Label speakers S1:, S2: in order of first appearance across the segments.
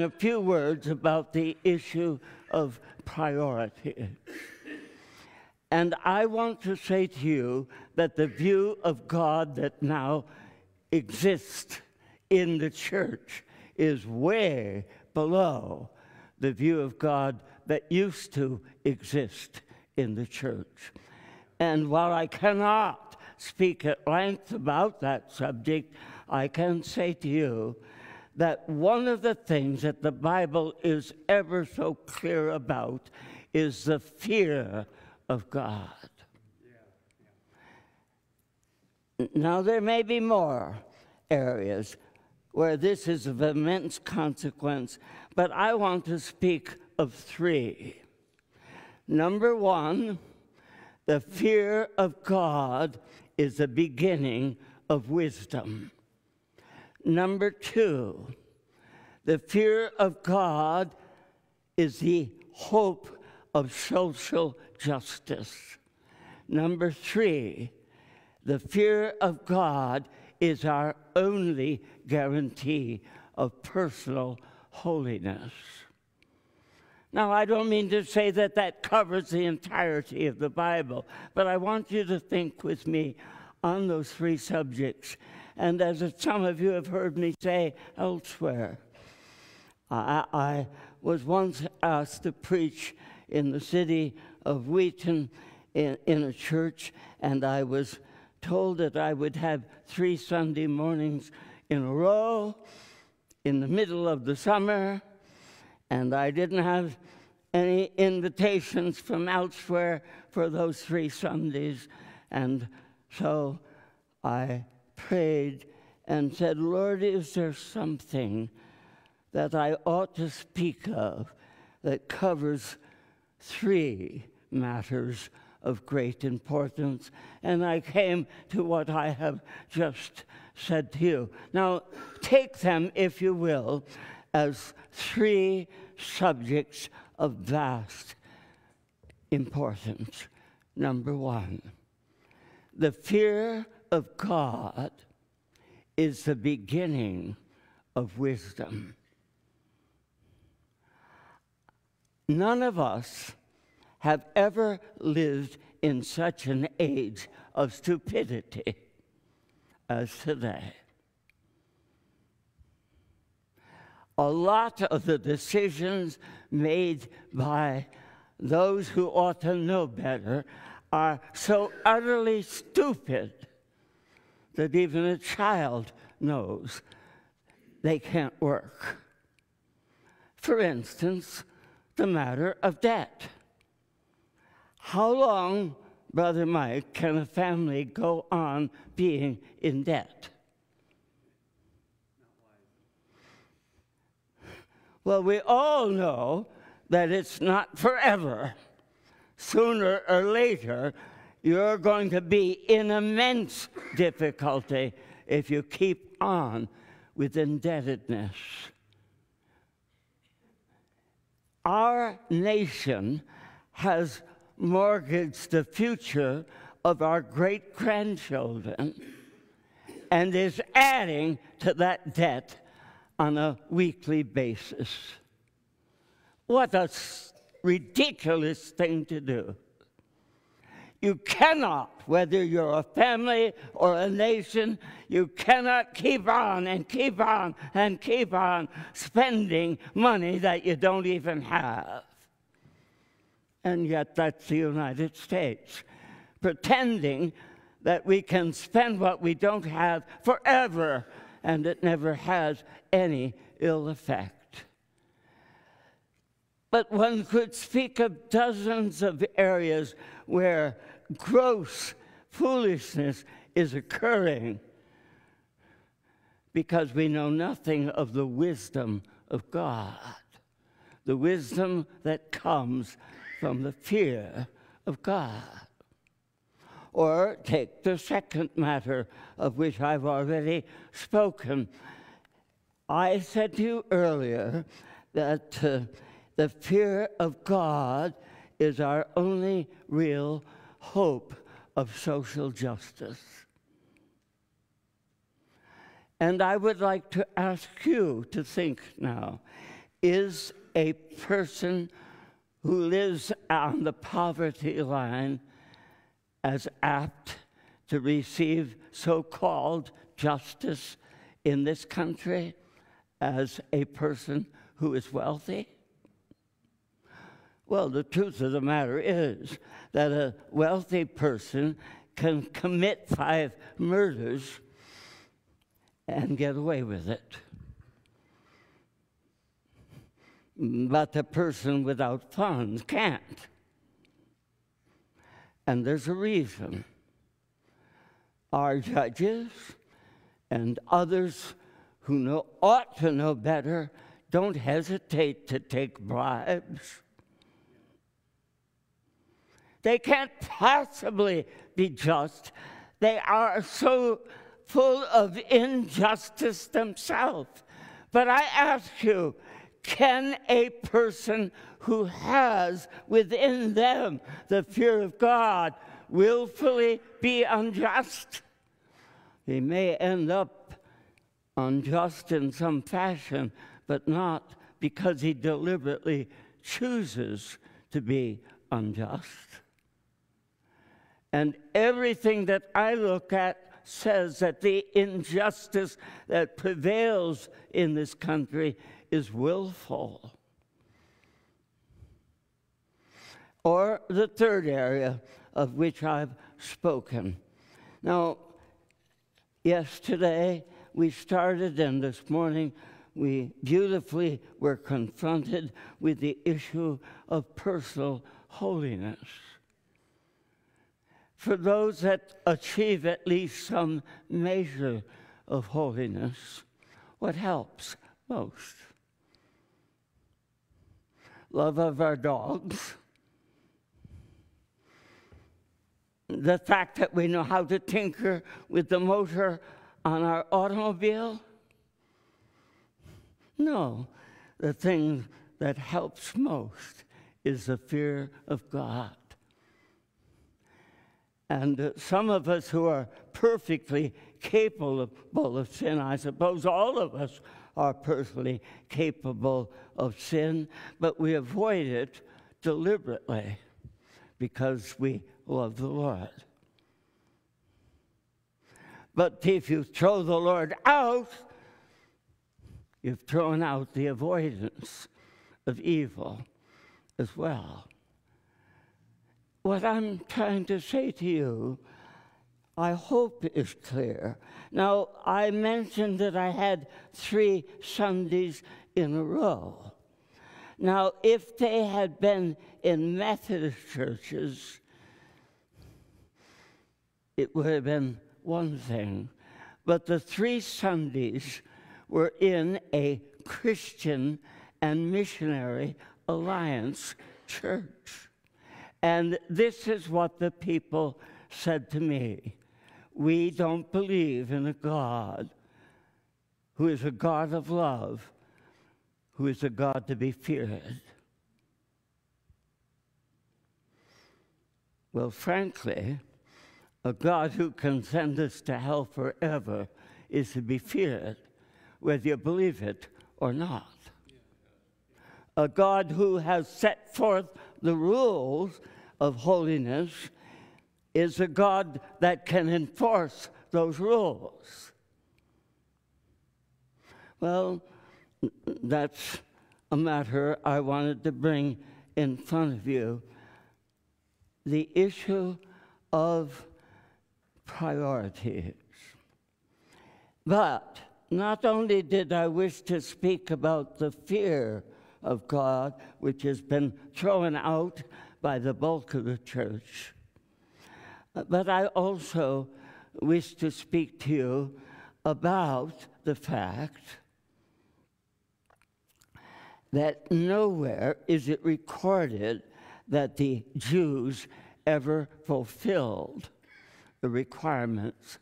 S1: a few words about the issue of priority. And I want to say to you that the view of God that now exists in the church is way below the view of God that used to exist in the church. And while I cannot speak at length about that subject, I can say to you that one of the things that the Bible is ever so clear about is the fear of God. Now, there may be more areas where this is of immense consequence, but I want to speak of three. Number one, the fear of God is the beginning of wisdom. Number two, the fear of God is the hope of social justice. Number three, the fear of God is our only guarantee of personal holiness. Now, I don't mean to say that that covers the entirety of the Bible, but I want you to think with me on those three subjects. And as some of you have heard me say elsewhere, I, I was once asked to preach in the city of Wheaton in, in a church, and I was told that I would have three Sunday mornings in a row in the middle of the summer, and I didn't have any invitations from elsewhere for those three Sundays. And so I prayed and said, Lord, is there something that I ought to speak of that covers three matters of great importance. And I came to what I have just said to you. Now, take them, if you will, as three subjects of vast importance. Number one, the fear of God is the beginning of wisdom. None of us have ever lived in such an age of stupidity as today. A lot of the decisions made by those who ought to know better are so utterly stupid that even a child knows they can't work. For instance, the matter of debt. How long, Brother Mike, can a family go on being in debt? Well, we all know that it's not forever. Sooner or later, you're going to be in immense difficulty if you keep on with indebtedness. Our nation has mortgaged the future of our great grandchildren and is adding to that debt on a weekly basis. What a ridiculous thing to do. You cannot, whether you're a family or a nation, you cannot keep on and keep on and keep on spending money that you don't even have. And yet, that's the United States, pretending that we can spend what we don't have forever, and it never has any ill effect. But one could speak of dozens of areas where gross foolishness is occurring because we know nothing of the wisdom of God, the wisdom that comes from the fear of God. Or take the second matter of which I've already spoken. I said to you earlier that uh, the fear of God is our only real hope of social justice. And I would like to ask you to think now is a person who lives on the poverty line as apt to receive so called justice in this country as a person who is wealthy? Well, the truth of the matter is that a wealthy person can commit five murders and get away with it. But the person without funds can't. And there's a reason. Our judges and others who know, ought to know better don't hesitate to take bribes. They can't possibly be just. They are so full of injustice themselves. But I ask you, can a person who has within them the fear of God willfully be unjust? He may end up unjust in some fashion, but not because he deliberately chooses to be unjust. And everything that I look at says that the injustice that prevails in this country is willful. Or the third area of which I've spoken. Now, yesterday we started, and this morning we beautifully were confronted with the issue of personal holiness for those that achieve at least some measure of holiness, what helps most? Love of our dogs. The fact that we know how to tinker with the motor on our automobile? No. The thing that helps most is the fear of God. And uh, some of us who are perfectly capable of sin, I suppose all of us are personally capable of sin, but we avoid it deliberately because we love the Lord. But if you throw the Lord out, you've thrown out the avoidance of evil as well what I'm trying to say to you, I hope is clear. Now, I mentioned that I had three Sundays in a row. Now, if they had been in Methodist churches, it would have been one thing. But the three Sundays were in a Christian and missionary alliance church. And this is what the people said to me We don't believe in a God who is a God of love, who is a God to be feared. Well, frankly, a God who can send us to hell forever is to be feared, whether you believe it or not. A God who has set forth the rules of holiness is a God that can enforce those rules. Well, that's a matter I wanted to bring in front of you. The issue of priorities. But not only did I wish to speak about the fear of God, which has been thrown out by the bulk of the church. Uh, but I also wish to speak to you about the fact that nowhere is it recorded that the Jews ever fulfilled the requirements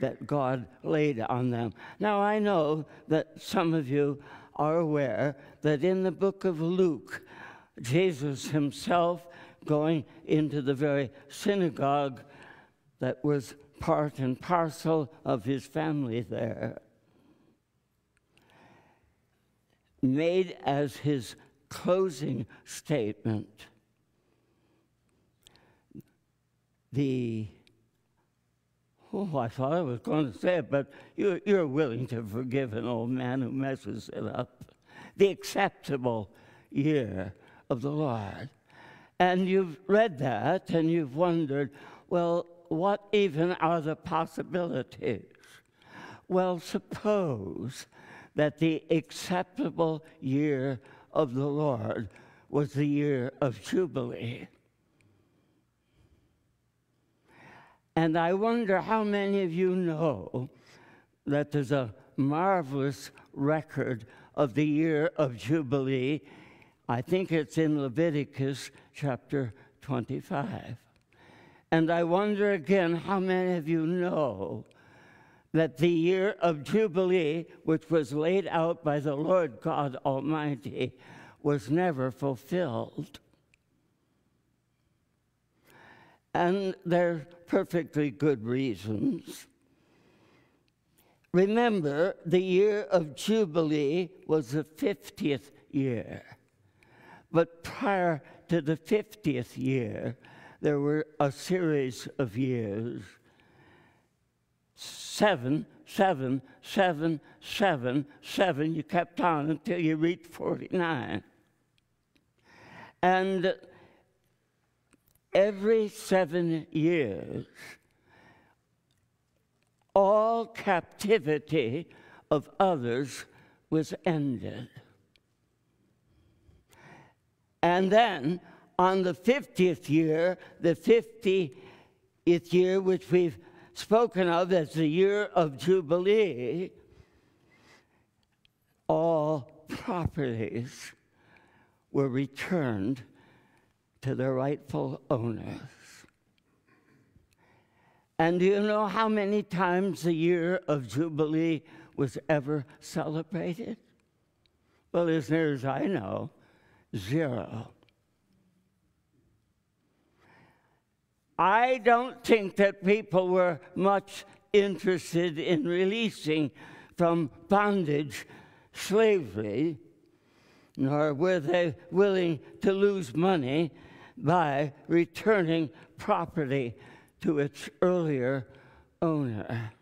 S1: that God laid on them. Now, I know that some of you are aware that in the book of Luke, Jesus himself going into the very synagogue that was part and parcel of his family there. made as his closing statement the Oh, I thought I was going to say it, but you're, you're willing to forgive an old man who messes it up. The acceptable year of the Lord. And you've read that and you've wondered, well, what even are the possibilities? Well, suppose that the acceptable year of the Lord was the year of Jubilee. And I wonder how many of you know that there's a marvelous record of the year of Jubilee. I think it's in Leviticus chapter 25. And I wonder again how many of you know that the year of Jubilee, which was laid out by the Lord God Almighty, was never fulfilled. And there's perfectly good reasons. Remember, the year of Jubilee was the 50th year. But prior to the 50th year, there were a series of years seven, seven, seven, seven, seven. You kept on until you reached 49. And every seven years, all captivity of others was ended. And then on the 50th year, the 50th year, which we've spoken of as the year of Jubilee, all properties were returned to their rightful owners. And do you know how many times the year of Jubilee was ever celebrated? Well, as near as I know, zero. I don't think that people were much interested in releasing from bondage slavery, nor were they willing to lose money by returning property to its earlier owner.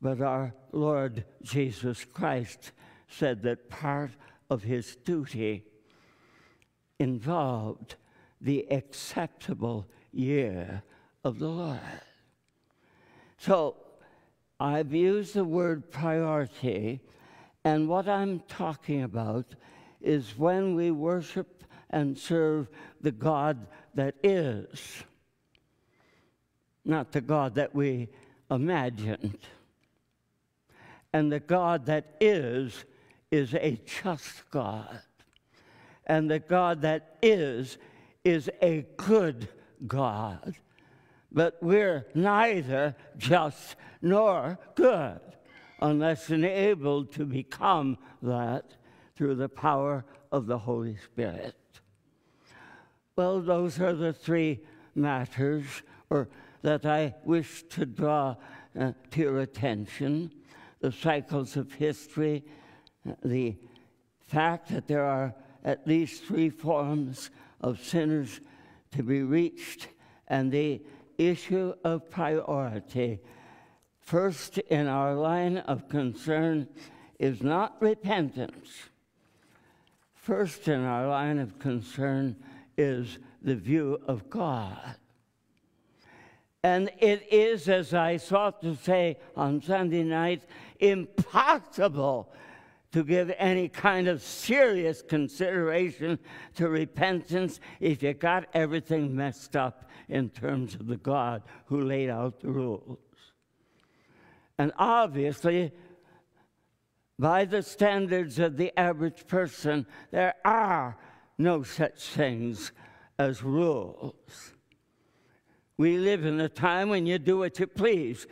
S1: But our Lord Jesus Christ said that part of his duty involved the acceptable year of the Lord. So I've used the word priority, and what I'm talking about is when we worship and serve the God that is, not the God that we imagined. And the God that is, is a just God. And the God that is, is a good God. But we're neither just nor good unless enabled to become that through the power of the Holy Spirit. Well, those are the three matters or that I wish to draw uh, to your attention the cycles of history, the fact that there are at least three forms of sinners to be reached, and the issue of priority. First in our line of concern is not repentance. First in our line of concern is the view of God. And it is, as I sought to say on Sunday night, impossible to give any kind of serious consideration to repentance if you got everything messed up in terms of the God who laid out the rules. And obviously, by the standards of the average person, there are no such things as rules. We live in a time when you do what you please,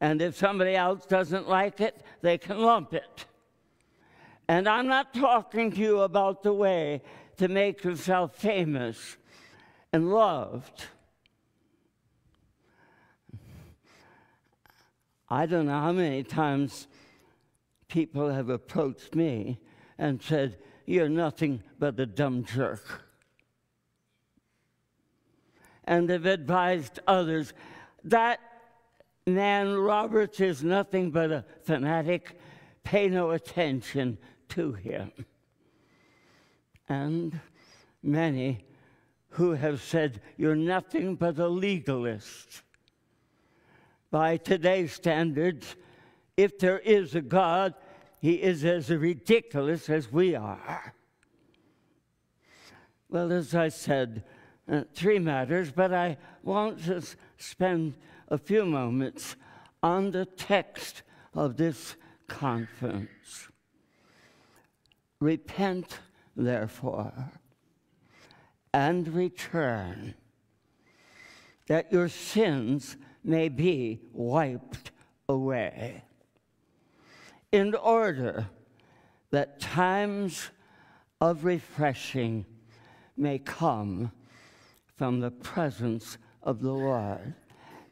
S1: and if somebody else doesn't like it, they can lump it. And I'm not talking to you about the way to make yourself famous and loved. I don't know how many times people have approached me and said, You're nothing but a dumb jerk. And they've advised others that man Roberts is nothing but a fanatic. Pay no attention to him. And many who have said, You're nothing but a legalist. By today's standards, if there is a God, he is as ridiculous as we are. Well, as I said, uh, three matters, but I want to spend a few moments on the text of this conference. Repent, therefore, and return, that your sins may be wiped away, in order that times of refreshing may come from the presence of the Lord.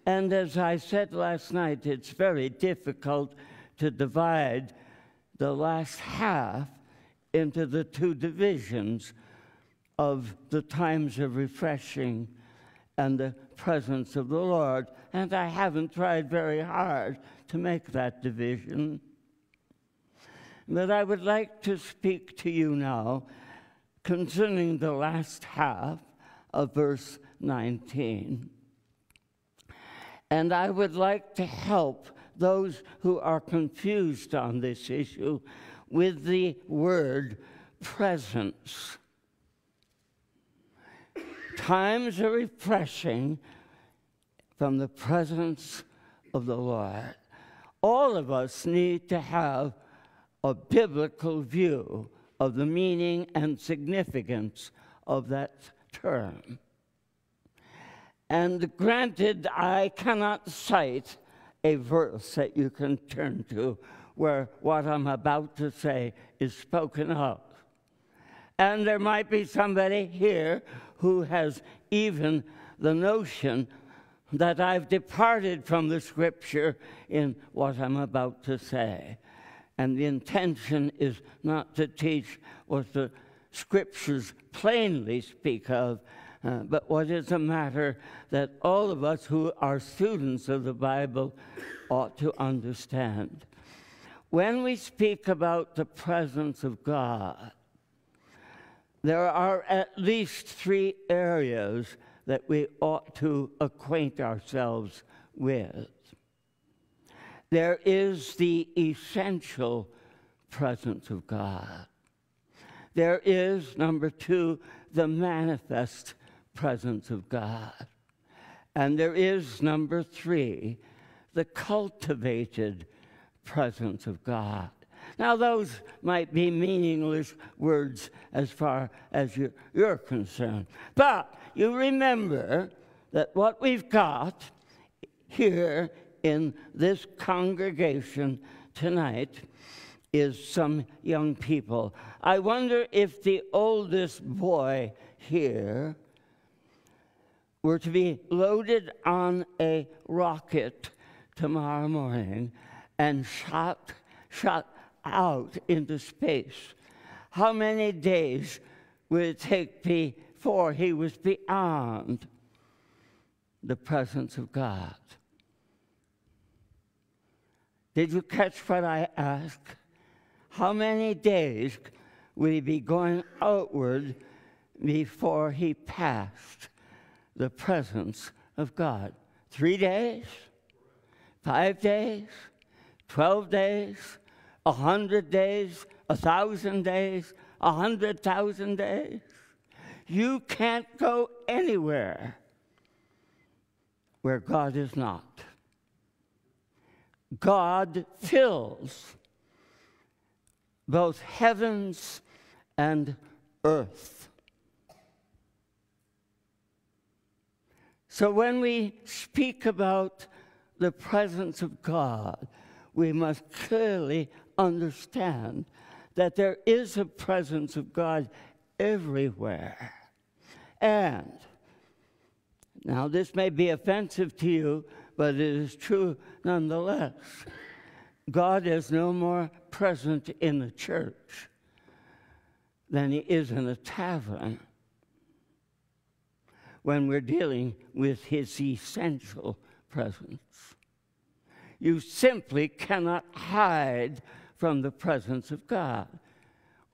S1: And as I said last night, it's very difficult to divide the last half into the two divisions of the times of refreshing and the presence of the Lord. And I haven't tried very hard to make that division. But I would like to speak to you now concerning the last half of verse 19. And I would like to help those who are confused on this issue with the word presence. Times are refreshing from the presence of the Lord. All of us need to have a biblical view of the meaning and significance of that term. And granted, I cannot cite a verse that you can turn to where what I'm about to say is spoken of. And there might be somebody here who has even the notion that I've departed from the scripture in what I'm about to say. And the intention is not to teach what the scriptures plainly speak of, uh, but what is a matter that all of us who are students of the Bible ought to understand. When we speak about the presence of God, there are at least three areas that we ought to acquaint ourselves with. There is the essential presence of God. There is, number two, the manifest presence of God. And there is, number three, the cultivated presence of God. Now, those might be meaningless words as far as you're, you're, concerned. But you remember that what we've got here in this congregation tonight is some young people. I wonder if the oldest boy here were to be loaded on a rocket tomorrow morning and shot, shot out into space. How many days would it take before he was beyond the presence of God? Did you catch what I asked? How many days would he be going outward before he passed the presence of God. Three days, five days, 12 days, a hundred days, a thousand days, a hundred thousand days. You can't go anywhere where God is not. God fills both heavens and earth. So when we speak about the presence of God, we must clearly understand that there is a presence of God everywhere. And now, this may be offensive to you, but it is true nonetheless. God is no more present in the church than he is in a tavern when we're dealing with his essential presence. You simply cannot hide from the presence of God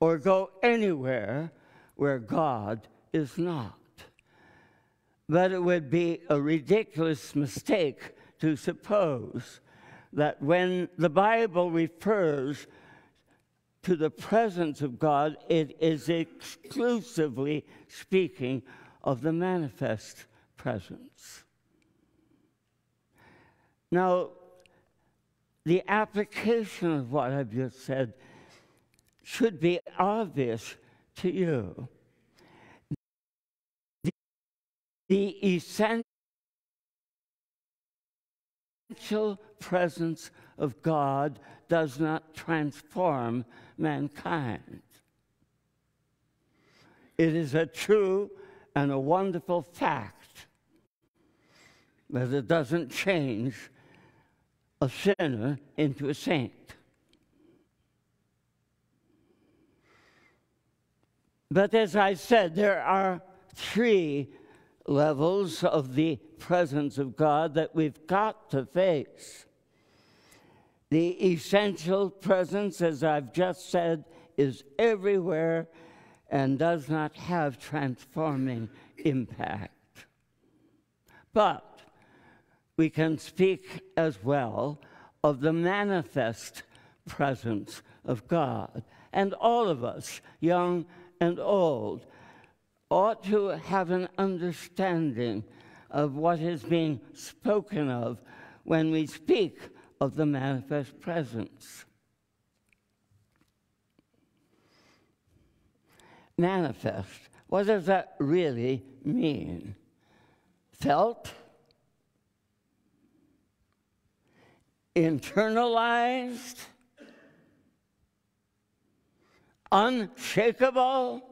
S1: or go anywhere where God is not. But it would be a ridiculous mistake to suppose that when the Bible refers to the presence of God, it is exclusively speaking of the manifest presence. Now, the application of what I've just said should be obvious to you. The essential presence of God does not transform mankind. It is a true and a wonderful fact, but it doesn't change a sinner into a saint. But as I said, there are three levels of the presence of God that we've got to face. The essential presence, as I've just said, is everywhere and does not have transforming impact. But we can speak as well of the manifest presence of God. And all of us, young and old, ought to have an understanding of what is being spoken of when we speak of the manifest presence. Manifest, what does that really mean? Felt? Internalized? Unshakable?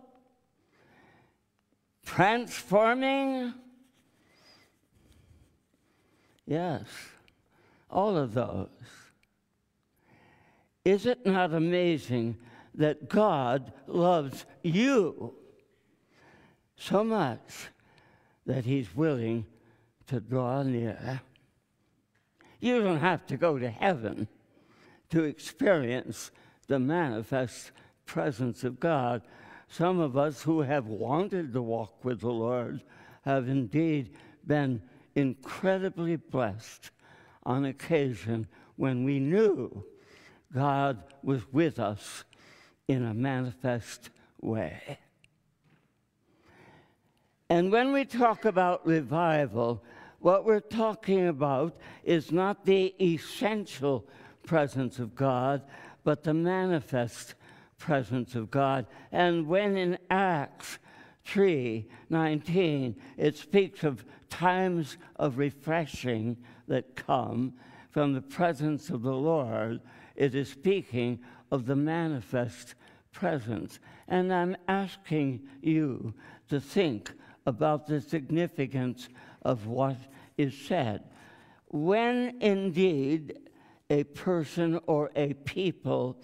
S1: Transforming? Yes all of those. Is it not amazing that God loves you so much that He's willing to draw near? You don't have to go to heaven to experience the manifest presence of God. Some of us who have wanted to walk with the Lord have indeed been incredibly blessed on occasion when we knew God was with us in a manifest way. And when we talk about revival, what we're talking about is not the essential presence of God, but the manifest presence of God. And when in Acts 3 19, it speaks of times of refreshing that come from the presence of the Lord, it is speaking of the manifest presence. And I'm asking you to think about the significance of what is said. When indeed a person or a people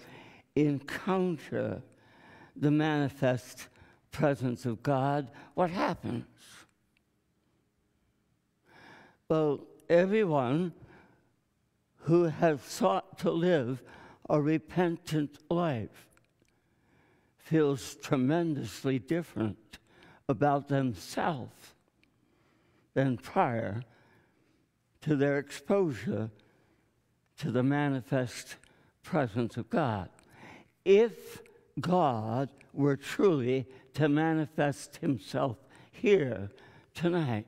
S1: encounter the manifest presence of God, what happens? Well, everyone who has sought to live a repentant life feels tremendously different about themselves than prior to their exposure to the manifest presence of God. If God were truly to manifest himself here tonight,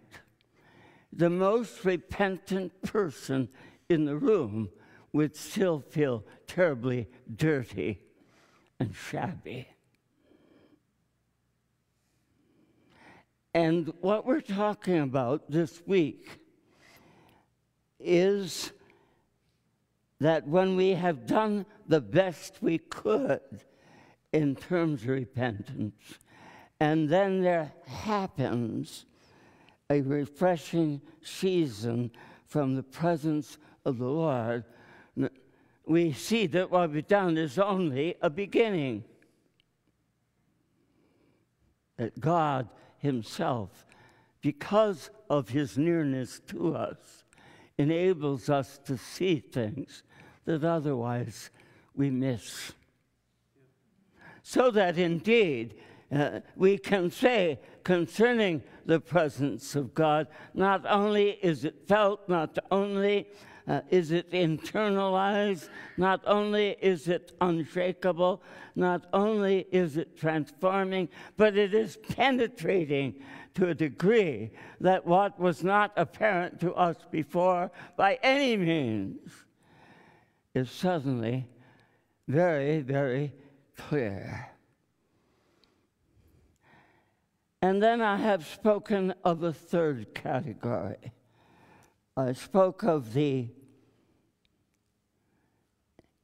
S1: the most repentant person in the room would still feel terribly dirty and shabby. And what we're talking about this week is that when we have done the best we could in terms of repentance, and then there happens a refreshing season from the presence of the Lord, we see that what we've done is only a beginning. that God Himself, because of His nearness to us, enables us to see things that otherwise we miss. So that indeed, uh, we can say concerning the presence of God, not only is it felt, not only uh, is it internalized, not only is it unshakable, not only is it transforming, but it is penetrating to a degree that what was not apparent to us before by any means is suddenly very, very clear. And then I have spoken of a third category. I spoke of the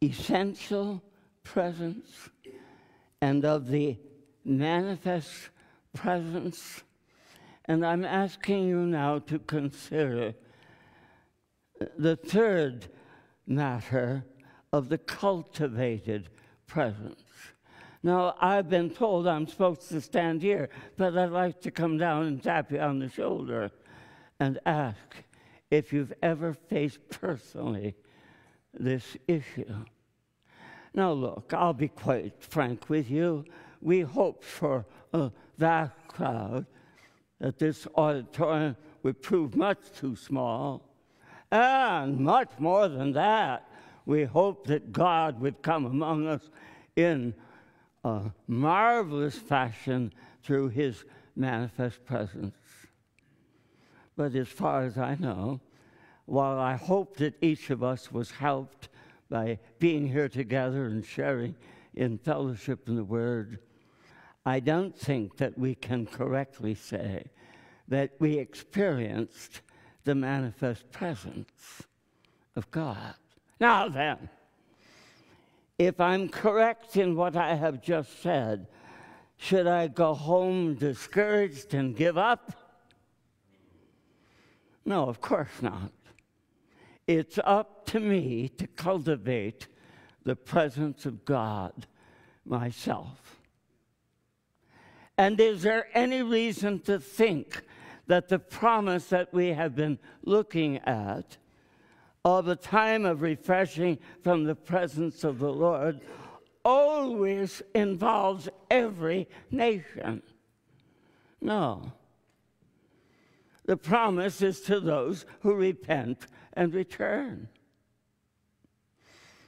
S1: essential presence and of the manifest presence. And I'm asking you now to consider the third matter of the cultivated presence. Now, I've been told I'm supposed to stand here, but I'd like to come down and tap you on the shoulder and ask if you've ever faced personally this issue. Now, look, I'll be quite frank with you. We hoped for uh, a vast crowd, that this auditorium would prove much too small. And much more than that, we hoped that God would come among us in a marvelous fashion through his manifest presence. But as far as I know, while I hope that each of us was helped by being here together and sharing in fellowship in the Word, I don't think that we can correctly say that we experienced the manifest presence of God. Now then, if I'm correct in what I have just said, should I go home discouraged and give up? No, of course not. It's up to me to cultivate the presence of God myself. And is there any reason to think that the promise that we have been looking at of a time of refreshing from the presence of the Lord always involves every nation. No. The promise is to those who repent and return.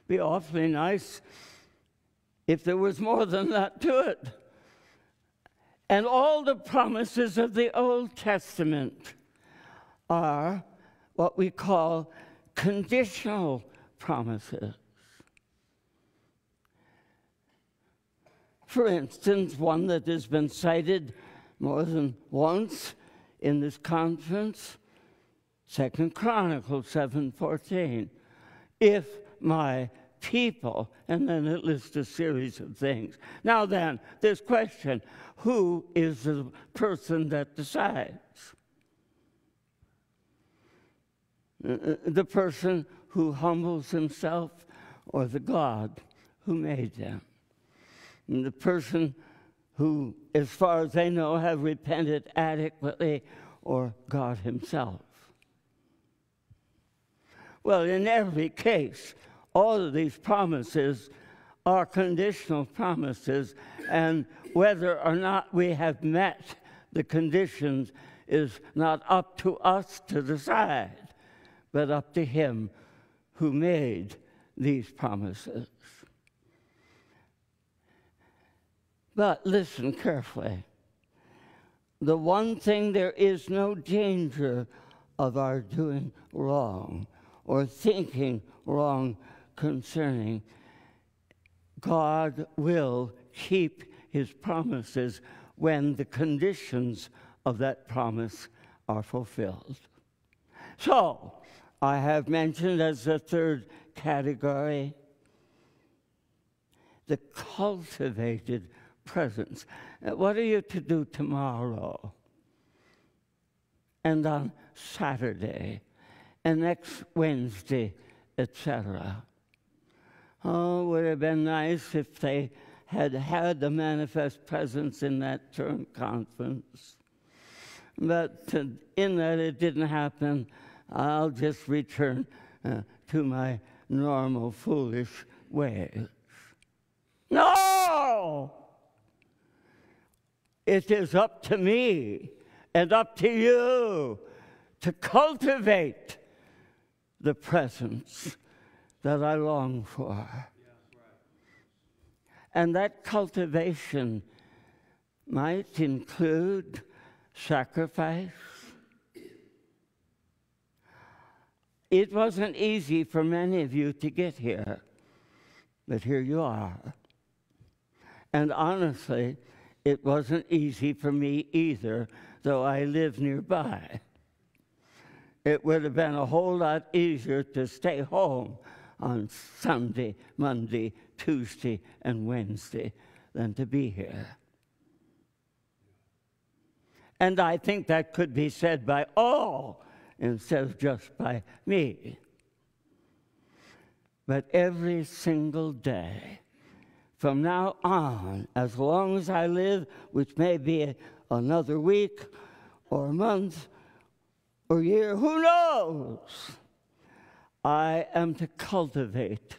S1: Be awfully nice if there was more than that to it. And all the promises of the Old Testament are what we call conditional promises. For instance, one that has been cited more than once in this conference, Second Chronicles 7:14. If my people, and then it lists a series of things. Now then, this question, who is the person that decides? Uh, uh, the person who humbles himself or the God who made them. And the person who, as far as they know, have repented adequately or God himself. Well, in every case, all of these promises are conditional promises, and whether or not we have met the conditions is not up to us to decide but up to him who made these promises. But listen carefully. The one thing there is no danger of our doing wrong or thinking wrong concerning, God will keep his promises when the conditions of that promise are fulfilled. So, I have mentioned as the third category the cultivated presence. Uh, what are you to do tomorrow? And on Saturday, and next Wednesday, etc. Oh, would have been nice if they had had the manifest presence in that term conference. But in that it didn't happen, I'll just return uh, to my normal foolish ways. No! It is up to me and up to you to cultivate the presence that I long for. And that cultivation might include sacrifice. It wasn't easy for many of you to get here, but here you are. And honestly, it wasn't easy for me either, though I live nearby. It would have been a whole lot easier to stay home on Sunday, Monday, Tuesday, and Wednesday than to be here. And I think that could be said by all instead of just by me. But every single day, from now on, as long as I live, which may be another week or a month or year, who knows? I am to cultivate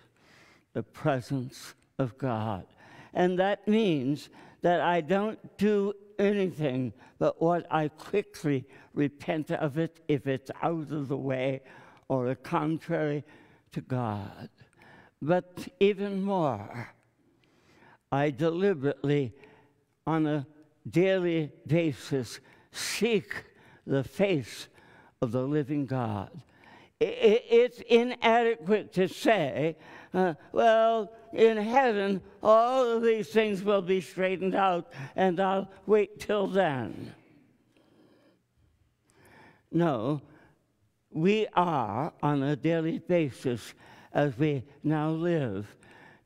S1: the presence of God. And that means that I don't do anything but what I quickly repent of it if it's out of the way or contrary to God. But even more, I deliberately, on a daily basis, seek the face of the living God. It's inadequate to say, uh, well, in heaven, all of these things will be straightened out, and I'll wait till then. No, we are on a daily basis as we now live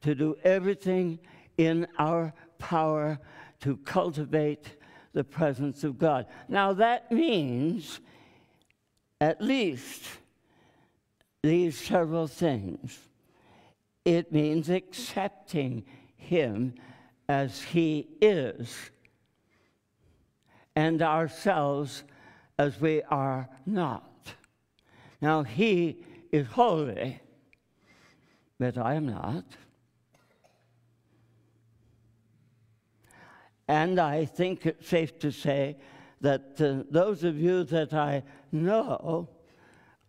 S1: to do everything in our power to cultivate the presence of God. Now, that means at least these several things. It means accepting Him as He is and ourselves as we are not. Now, He is holy, but I am not. And I think it's safe to say that uh, those of you that I know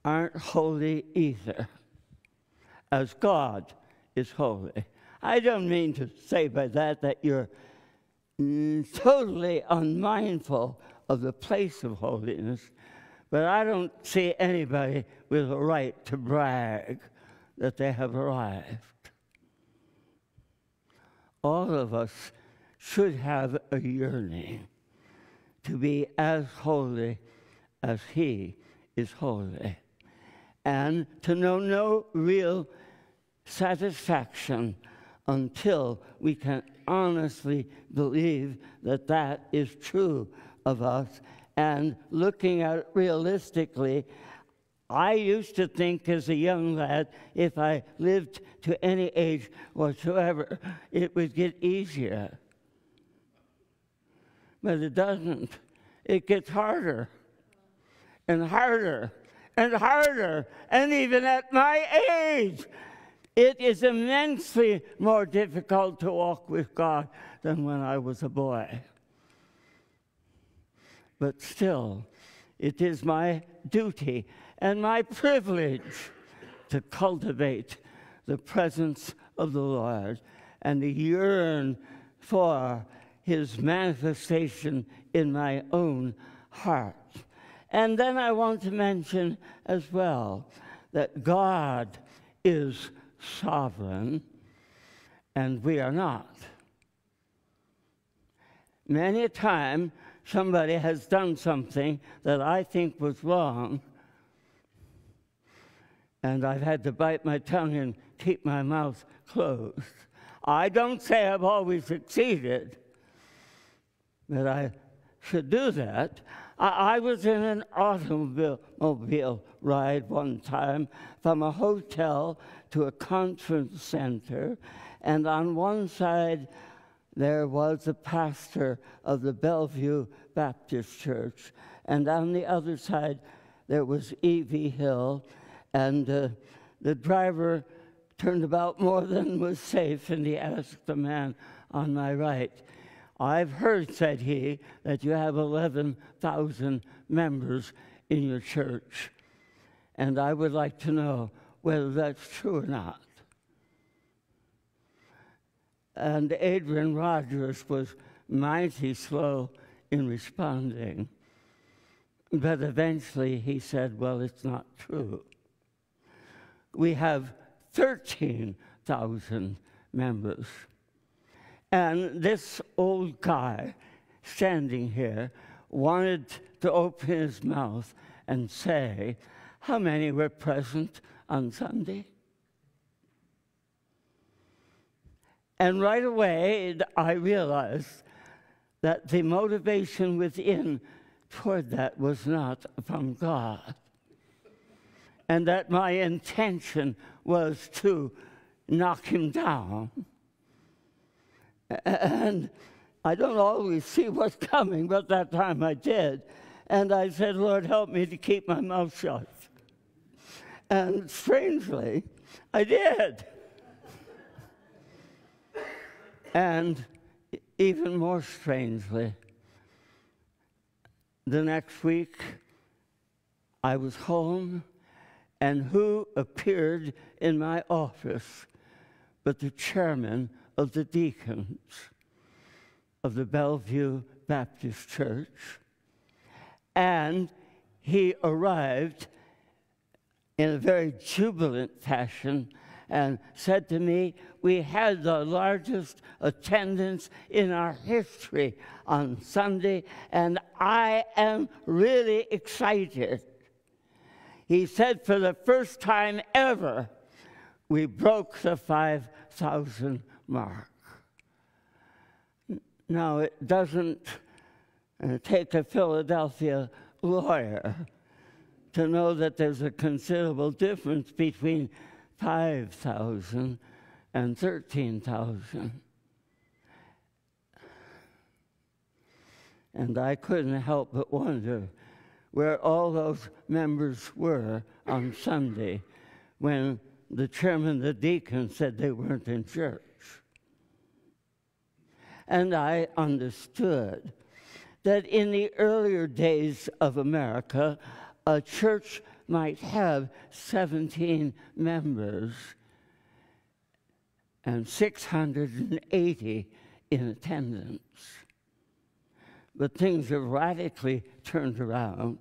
S1: aren't holy either, as God is holy. I don't mean to say by that that you're totally unmindful of the place of holiness, but I don't see anybody with a right to brag that they have arrived. All of us should have a yearning to be as holy as He is holy, and to know no real satisfaction until we can honestly believe that that is true of us. And looking at it realistically, I used to think as a young lad, if I lived to any age whatsoever, it would get easier. But it doesn't. It gets harder and harder and harder. And even at my age, it is immensely more difficult to walk with God than when I was a boy. But still, it is my duty and my privilege to cultivate the presence of the Lord and to yearn for his manifestation in my own heart. And then I want to mention as well that God is sovereign and we are not. Many a time, somebody has done something that I think was wrong, and I've had to bite my tongue and keep my mouth closed. I don't say I've always succeeded, but I should do that. I, I was in an automobile ride one time from a hotel to a conference center, and on one side there was a pastor of the Bellevue Baptist Church, and on the other side, there was Evie Hill, and uh, the driver turned about more than was safe, and he asked the man on my right, I've heard, said he, that you have 11,000 members in your church, and I would like to know whether that's true or not. And Adrian Rogers was mighty slow in responding. But eventually he said, Well, it's not true. We have 13,000 members. And this old guy standing here wanted to open his mouth and say, How many were present on Sunday? And right away, I realized that the motivation within toward that was not from God. And that my intention was to knock him down and I don't always see what's coming, but that time I did. And I said, Lord, help me to keep my mouth shut. And strangely, I did. and even more strangely, the next week, I was home, and who appeared in my office but the chairman of the deacons of the Bellevue Baptist Church. And he arrived in a very jubilant fashion and said to me, We had the largest attendance in our history on Sunday, and I am really excited. He said, For the first time ever, we broke the 5,000 mark. Now, it doesn't uh, take a Philadelphia lawyer to know that there's a considerable difference between 5,000 and 13,000. And I couldn't help but wonder where all those members were on Sunday when the chairman, the deacon, said they weren't in church. And I understood that in the earlier days of America, a church might have 17 members and 680 in attendance. But things have radically turned around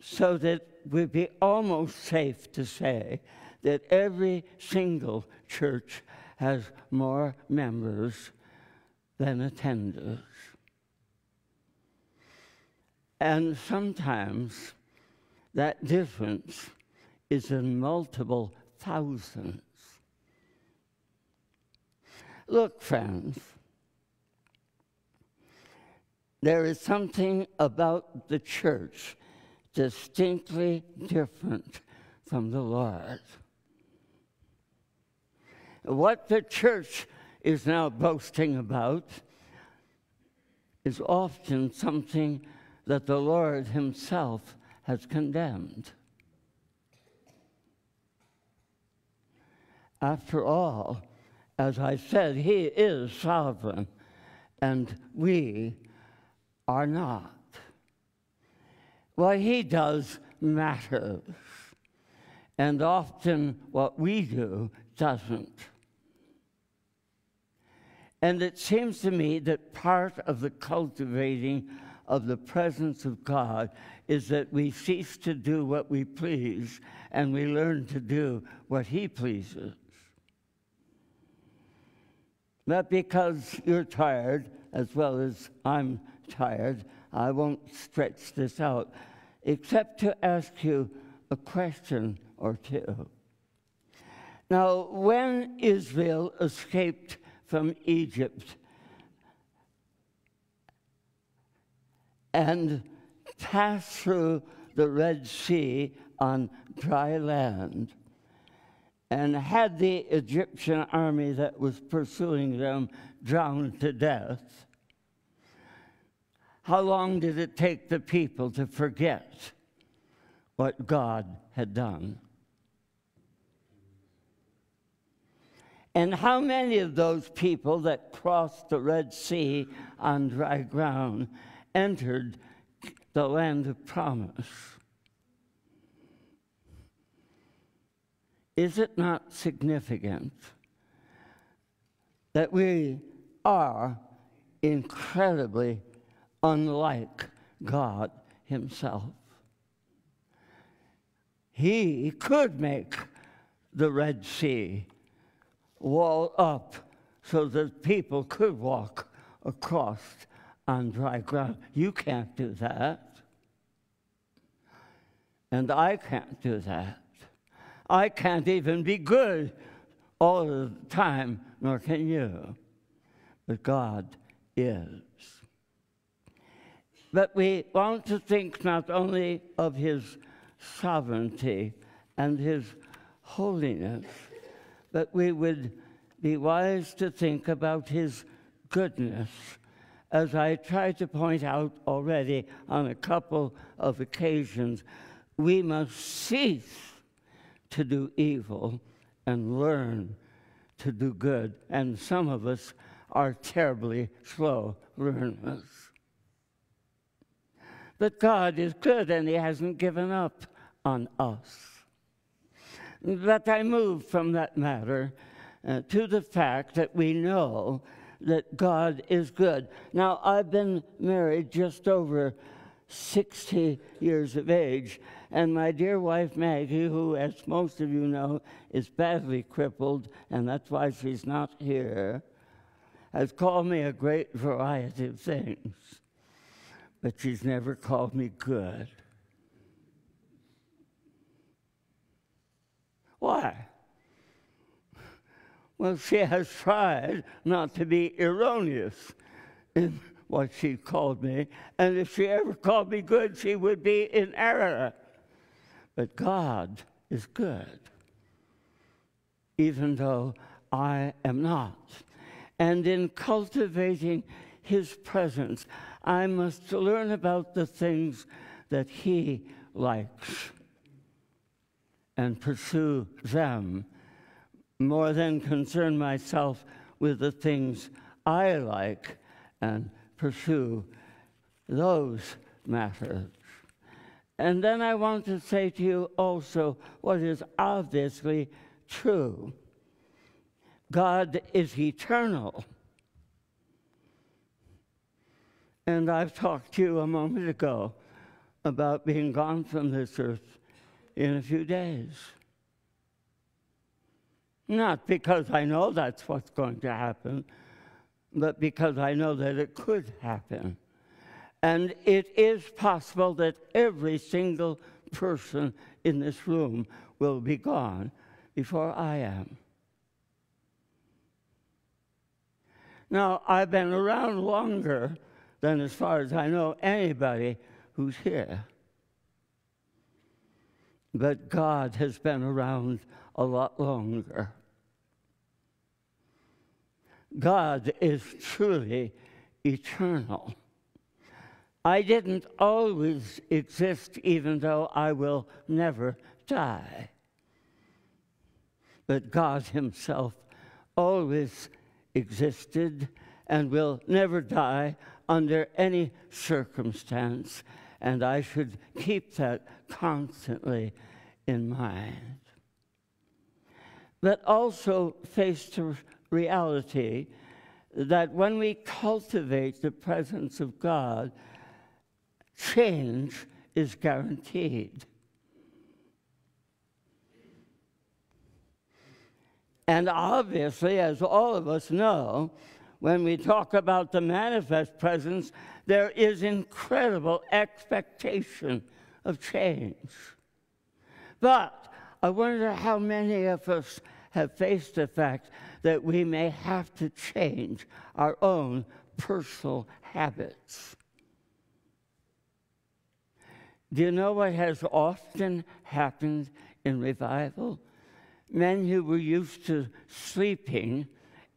S1: so that we'd be almost safe to say that every single church has more members than attenders. And sometimes that difference is in multiple thousands. Look, friends, there is something about the church distinctly different from the Lord. What the church is now boasting about is often something that the Lord Himself has condemned. After all, as I said, He is sovereign, and we are not. What He does matters, and often what we do doesn't. And it seems to me that part of the cultivating of the presence of God is that we cease to do what we please and we learn to do what He pleases. Not because you're tired, as well as I'm tired, I won't stretch this out, except to ask you a question or two. Now, when Israel escaped from Egypt and pass through the Red Sea on dry land and had the Egyptian army that was pursuing them drowned to death, how long did it take the people to forget what God had done? And how many of those people that crossed the Red Sea on dry ground entered the land of promise? Is it not significant that we are incredibly unlike God Himself? He could make the Red Sea wall up so that people could walk across on dry ground. You can't do that. And I can't do that. I can't even be good all the time, nor can you. But God is. But we want to think not only of His sovereignty and His holiness, but we would be wise to think about His goodness. As I tried to point out already on a couple of occasions, we must cease to do evil and learn to do good. And some of us are terribly slow learners. But God is good and He hasn't given up on us. But I move from that matter uh, to the fact that we know that God is good. Now, I've been married just over 60 years of age, and my dear wife Maggie, who, as most of you know, is badly crippled, and that's why she's not here, has called me a great variety of things. But she's never called me good. Why? Well, she has tried not to be erroneous in what she called me, and if she ever called me good, she would be in error. But God is good, even though I am not. And in cultivating His presence, I must learn about the things that He likes and pursue them more than concern myself with the things I like and pursue those matters. And then I want to say to you also what is obviously true God is eternal. And I've talked to you a moment ago about being gone from this earth in a few days. Not because I know that's what's going to happen, but because I know that it could happen. And it is possible that every single person in this room will be gone before I am. Now, I've been around longer than, as far as I know, anybody who's here. But God has been around a lot longer. God is truly eternal. I didn't always exist, even though I will never die. But God Himself always existed and will never die under any circumstance, and I should keep that constantly in mind. But also face the reality that when we cultivate the presence of God, change is guaranteed. And obviously, as all of us know, when we talk about the manifest presence, there is incredible expectation of change. But I wonder how many of us have faced the fact that we may have to change our own personal habits. Do you know what has often happened in revival? men who were used to sleeping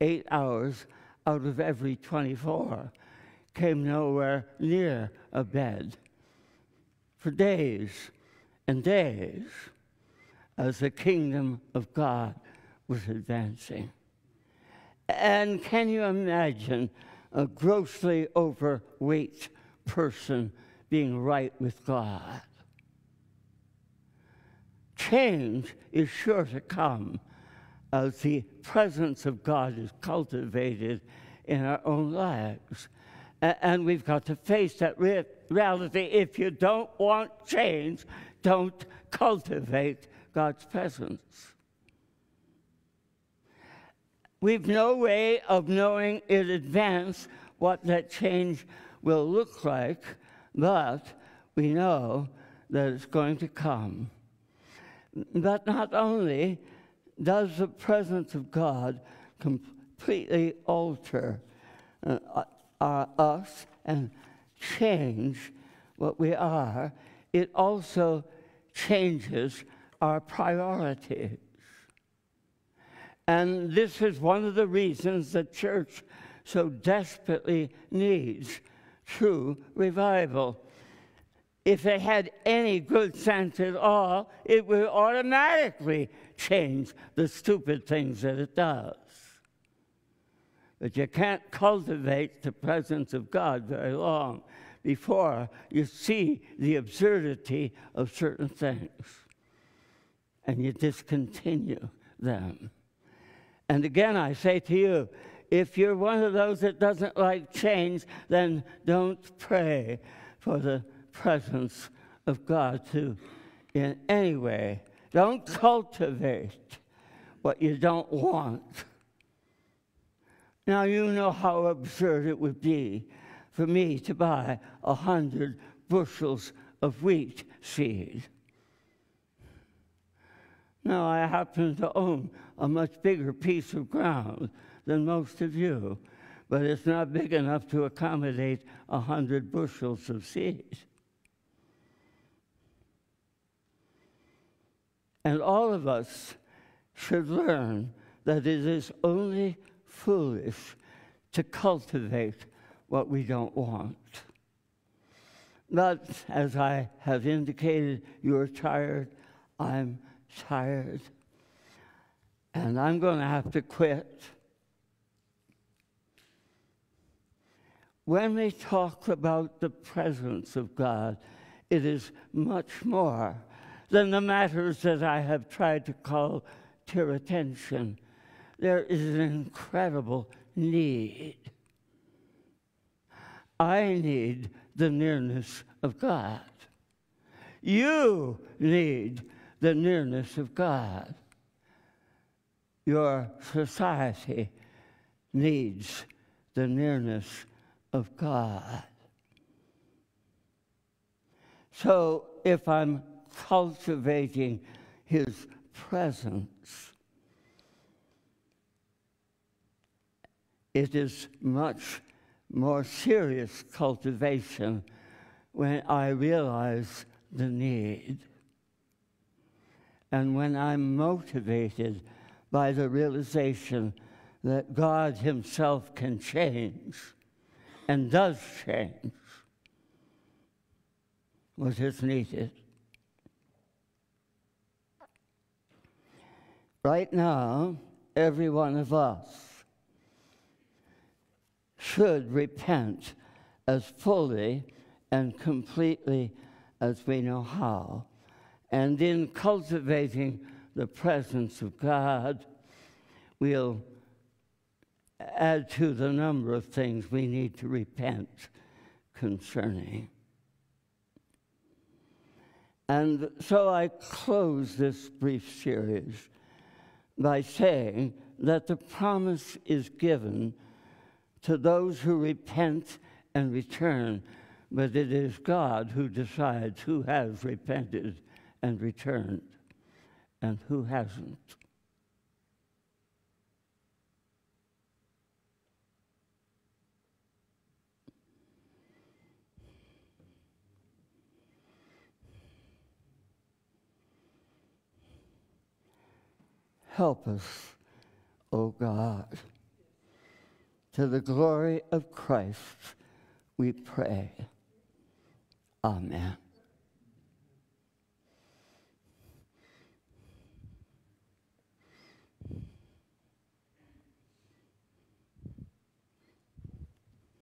S1: eight hours out of every 24 came nowhere near a bed for days and days as the kingdom of God was advancing. And can you imagine a grossly overweight person being right with God? Change is sure to come as the presence of God is cultivated in our own lives. And we've got to face that reality. If you don't want change, don't cultivate God's presence. We've no way of knowing in advance what that change will look like, but we know that it's going to come. But not only does the presence of God completely alter uh, uh, us and change what we are, it also changes our priorities. And this is one of the reasons the church so desperately needs true revival. If it had any good sense at all, it would automatically change the stupid things that it does. But you can't cultivate the presence of God very long before you see the absurdity of certain things and you discontinue them. And again, I say to you, if you're one of those that doesn't like change, then don't pray for the presence of God to, in any way, don't cultivate what you don't want. Now, you know how absurd it would be for me to buy a hundred bushels of wheat seed. Now, I happen to own a much bigger piece of ground than most of you, but it's not big enough to accommodate a hundred bushels of seed. And all of us should learn that it is only foolish to cultivate what we don't want. But as I have indicated, you're tired, I'm tired, and I'm going to have to quit. When we talk about the presence of God, it is much more than the matters that I have tried to call to your attention. There is an incredible need. I need the nearness of God. You need the nearness of God. Your society needs the nearness of God. So if I'm cultivating his presence, it is much more serious cultivation when I realize the need. And when I'm motivated by the realization that God Himself can change and does change what is needed. Right now, every one of us should repent as fully and completely as we know how and in cultivating the presence of God, we'll add to the number of things we need to repent concerning. And so I close this brief series by saying that the promise is given to those who repent and return, but it is God who decides who has repented and returned, and who hasn't? Help us, O God. To the glory of Christ, we pray. Amen.